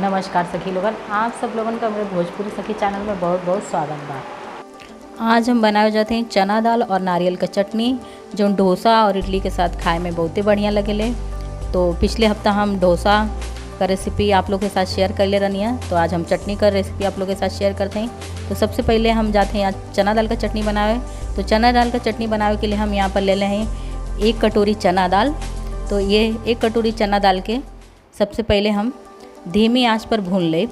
नमस्कार सखी लोगन। आप सब लोगन का मेरे भोजपुरी सखी चैनल में बहुत बहुत स्वागत बा। आज हम बनाए जाते हैं चना दाल और नारियल का चटनी, जो डोसा और इडली के साथ खाए में बहुत ही बढ़िया लगेले। तो पिछले हफ़्ता हम डोसा का रेसिपी आप लोग के साथ शेयर कर ले रही हैं तो आज हम चटनी का रेसिपी आप लोग के साथ शेयर करते हैं। तो सबसे पहले हम जाते हैं यहाँ चना दाल का चटनी बनावे। तो चना दाल का चटनी बनावे के लिए हम यहाँ पर ले रहे हैं एक कटोरी चना दाल। तो ये एक कटोरी चना दाल के सबसे पहले हम धीमी आँच पर भून ले।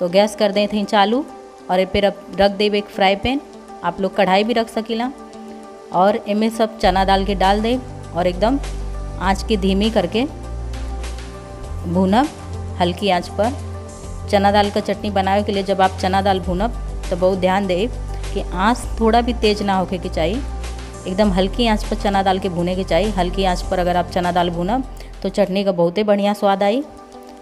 तो गैस कर दें थी चालू और फिर अब रख देब एक फ्राई पैन। आप लोग कढ़ाई भी रख सकीला। और इमें सब चना दाल के डाल दे और एकदम आँच की धीमी करके भूनब हल्की आँच पर। चना दाल का चटनी बनावे के लिए जब आप चना दाल भूनब तो बहुत ध्यान दे कि आँच थोड़ा भी तेज ना होके के चाहिए। एकदम हल्की आँच पर चना दाल के भूने के चाहिए। हल्की आँच पर अगर आप चना दाल भूनब तो चटनी का बहुते बढ़िया स्वाद आई।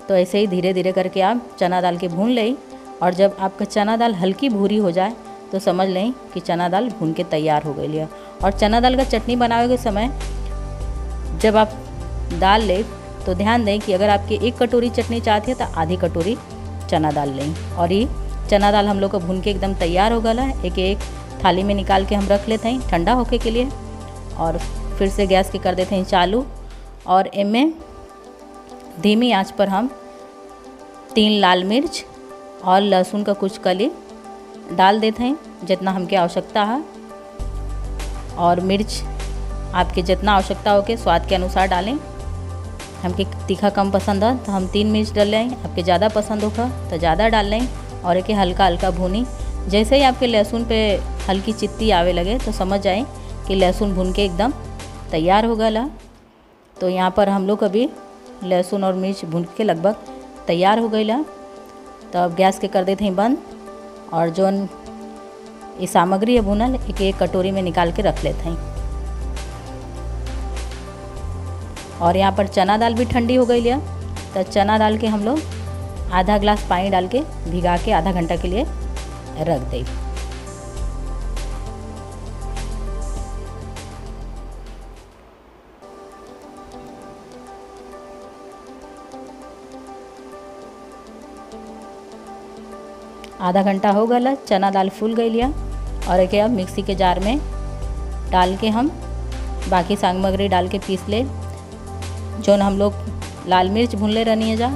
तो ऐसे ही धीरे धीरे करके आप चना दाल के भून लें और जब आपका चना दाल हल्की भूरी हो जाए तो समझ लें कि चना दाल भून के तैयार हो गई है। और चना दाल का चटनी बनावे के समय जब आप दाल लें तो ध्यान दें कि अगर आपकी एक कटोरी चटनी चाहती है तो आधी कटोरी चना दाल लें। और ये चना दाल हम लोग का भून के एकदम तैयार हो गया है। एक एक थाली में निकाल के हम रख लेते हैं ठंडा होके के लिए और फिर से गैस के कर देते हैं चालू। और इनमें धीमी आँच पर हम तीन लाल मिर्च और लहसुन का कुछ कली डाल देते हैं, जितना हमके आवश्यकता है। और मिर्च आपके जितना आवश्यकता हो के स्वाद के अनुसार डालें। हमके तीखा कम पसंद है तो हम तीन मिर्च डाल लें। आपके ज़्यादा पसंद होगा तो ज़्यादा डाल लें। और एक हल्का हल्का भूनी, जैसे ही आपके लहसुन पे हल्की चित्ती आवे लगे तो समझ जाए कि लहसुन भून के एकदम तैयार हो गया तो यहाँ पर हम लोग अभी लहसुन और मिर्च भून के लगभग तैयार हो गई तो अब गैस के कर देते हैं बंद और जो ये सामग्री है भुनल, एक एक कटोरी में निकाल के रख लेते हैं। और यहाँ पर चना दाल भी ठंडी हो गई है। तो चना दाल के हम लोग आधा ग्लास पानी डाल के भिगा के आधा घंटा के लिए रख दें। आधा घंटा हो गया चना दाल फूल गई लिया। और एक अब मिक्सी के जार में डाल के हम बाकी सामग्री डाल के पीस ले। जो हम लोग लाल मिर्च भून ले रहनी है जा,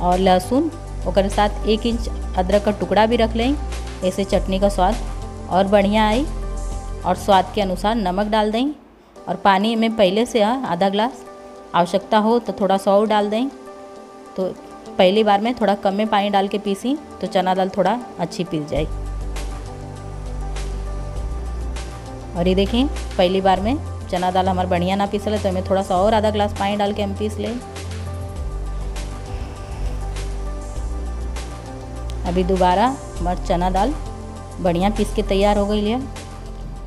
और लहसुन और साथ एक इंच अदरक का टुकड़ा भी रख लें। ऐसे चटनी का स्वाद और बढ़िया आई और स्वाद के अनुसार नमक डाल दें। और पानी में पहले से आधा ग्लास आवश्यकता हो तो थोड़ा सा और डाल दें। तो पहली बार में थोड़ा कम में पानी डाल के पीसी तो चना दाल थोड़ा अच्छी पीस जाए। और ये देखें, पहली बार में चना दाल हमारा बढ़िया ना पीसल तो हमें थोड़ा सा और आधा ग्लास पानी डाल के हम पीस लें। अभी दोबारा हमारा चना दाल बढ़िया पीस के तैयार हो गई है।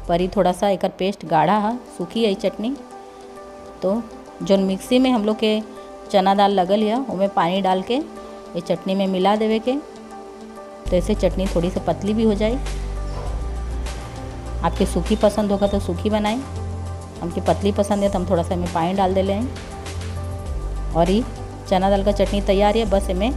पर ही थोड़ा सा एक पेस्ट गाढ़ा है, सूखी है चटनी। तो जो मिक्सी में हम लोग के चना दाल लगल है उसमें पानी डाल के, ये चटनी में मिला देवे के तो ऐसे चटनी थोड़ी सी पतली भी हो जाए। आपके सूखी पसंद होगा तो सूखी बनाएँ। हमकी पतली पसंद है तो हम थोड़ा सा इसमें पानी डाल दे लें और ये चना दाल का चटनी तैयार है, बस इसमें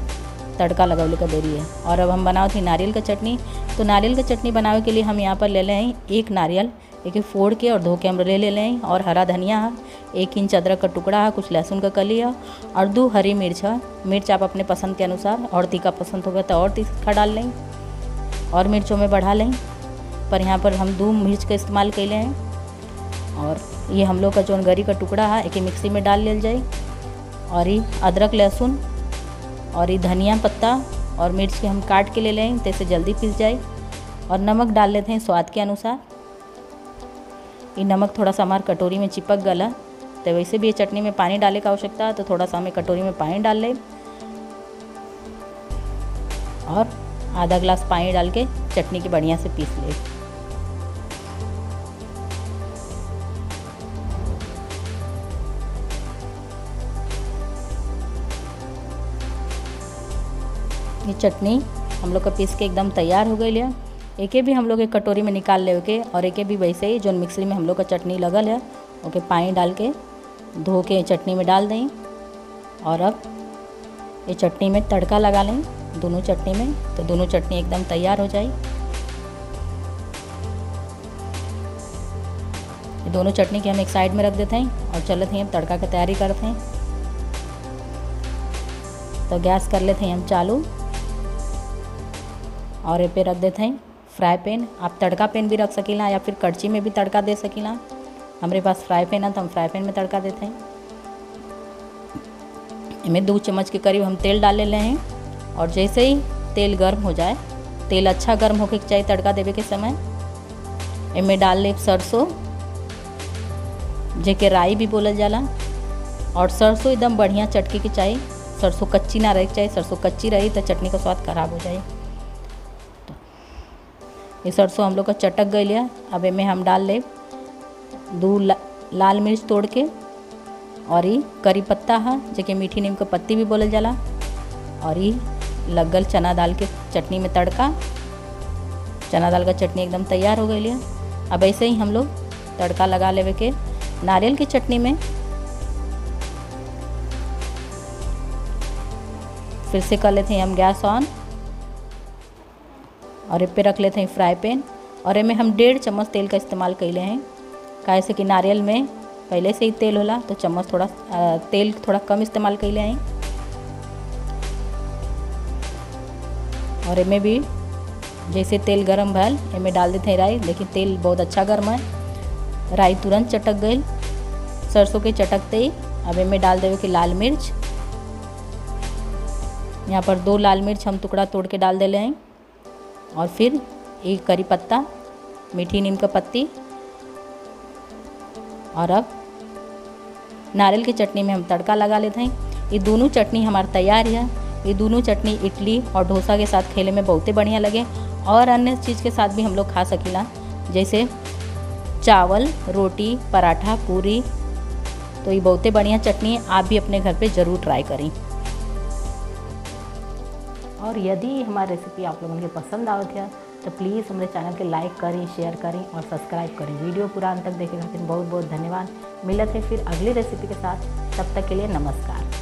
तड़का लगौले का देरी है। और अब हम बनाओ थी नारियल का चटनी। तो नारियल का चटनी बनावे के लिए हम यहाँ पर ले लें एक नारियल एक फोड़ के और धो के हम ले ले लें, और हरा धनिया है एक इंच अदरक का टुकड़ा है कुछ लहसुन का कली है और दो हरी मिर्च। है मिर्च आप अपने पसंद के अनुसार, और तीखा पसंद होगा तो और तीखा डाल लें, और मिर्चों में बढ़ा लें। पर यहाँ पर हम दो मिर्च का इस्तेमाल कैले हैं और ये हम लोग का जो गरी का टुकड़ा है, एक मिक्सी में डाल लेल जाए। और ये अदरक, लहसुन, और ये धनिया पत्ता, और मिर्च के हम काट के ले लें जैसे जल्दी पीस जाए। और नमक डाल लेते हैं स्वाद के अनुसार। ये नमक थोड़ा सा हमारे कटोरी में चिपक गला। तो वैसे भी ये चटनी में पानी डालने का आवश्यकता है तो थोड़ा सा हमें कटोरी में पानी डाल लें। और आधा ग्लास पानी डाल के चटनी की बढ़िया से पीस ले। ये चटनी हम लोग का पीस के एकदम तैयार हो गई है। एके भी हम लोग एक कटोरी में निकाल ले के और एके भी वैसे ही जो मिक्सी में हम लोग का चटनी लगल है, ओके पानी डाल के धो के चटनी में डाल दें और अब ये चटनी में तड़का लगा लें दोनों चटनी में तो दोनों चटनी एकदम तैयार हो जाए। ये दोनों चटनी के हम एक साइड में रख देते हैं और चलते हैं तड़का की तैयारी करते हैं। तो गैस कर लेते हैं हम चालू और ये पे रख देते हैं। फ्राई पैन, आप तड़का पैन भी रख सकीला या फिर कड़ची में भी तड़का दे सकीला। हमारे पास फ्राई पैन है तो हम फ्राई पैन में तड़का देते हैं। इनमें दो चम्मच के करीब हम तेल डाल ले हैं और जैसे ही तेल गर्म हो जाए, तेल अच्छा गर्म होके चाहिए तड़का देवे के समय, इनमें डाल ले सरसों, जेके राई भी बोलल जाला। और सरसों एकदम बढ़िया चटके की चाहिए, सरसों कच्ची ना रहे, चाहिए सरसों कच्ची रही तो चटनी का स्वाद खराब हो जाए। ये सरसों हम लोग का चटक गई लिया। अब इनमें हम डाल ले दो ला, लाल मिर्च तोड़ के और ये करी पत्ता है जेके मीठी नीम का पत्ती भी बोलल जाला। और ये लगल चना दाल के चटनी में तड़का। चना दाल का चटनी एकदम तैयार हो गई लिया। अब ऐसे ही हम लोग तड़का लगा लेवे के नारियल की चटनी में फिर से कर लेते हैं हम गैस ऑन। और पे रख लेते हैं फ्राई पैन। और इनमें हम डेढ़ चम्मच तेल का इस्तेमाल कैले हैं। कैसे कि नारियल में पहले से ही तेल होला तो चम्मच थोड़ा तेल थोड़ा कम इस्तेमाल कैले हैं। और इनमें भी जैसे तेल गरम भल, इनमें डाल देते हैं राई, लेकिन तेल बहुत अच्छा गर्म है। राई तुरंत चटक गई, सरसों के चटकते ही। अब इनमें डाल देवे कि लाल मिर्च। यहाँ पर दो लाल मिर्च हम टुकड़ा तोड़ के डाल दे हैं। और फिर एक करी पत्ता, मीठी नीम का पत्ती और अब नारियल की चटनी में हम तड़का लगा लेते हैं। ये दोनों चटनी हमारा तैयार है। ये दोनों चटनी इडली और डोसा के साथ खेले में बहुत ही बढ़िया लगे। और अन्य चीज़ के साथ भी हम लोग खा सकीला। जैसे चावल, रोटी, पराठा, पूरी। तो ये बहुत ही बढ़िया चटनी है। आप भी अपने घर पे ज़रूर ट्राई करें। और यदि हमारी रेसिपी आप लोगों के पसंद आ गया तो प्लीज़ हमारे चैनल के लाइक करें शेयर करें और सब्सक्राइब करें। वीडियो पूरा अंत तक देखे बहुत बहुत धन्यवाद। मिलते हैं फिर अगली रेसिपी के साथ। तब तक के लिए नमस्कार।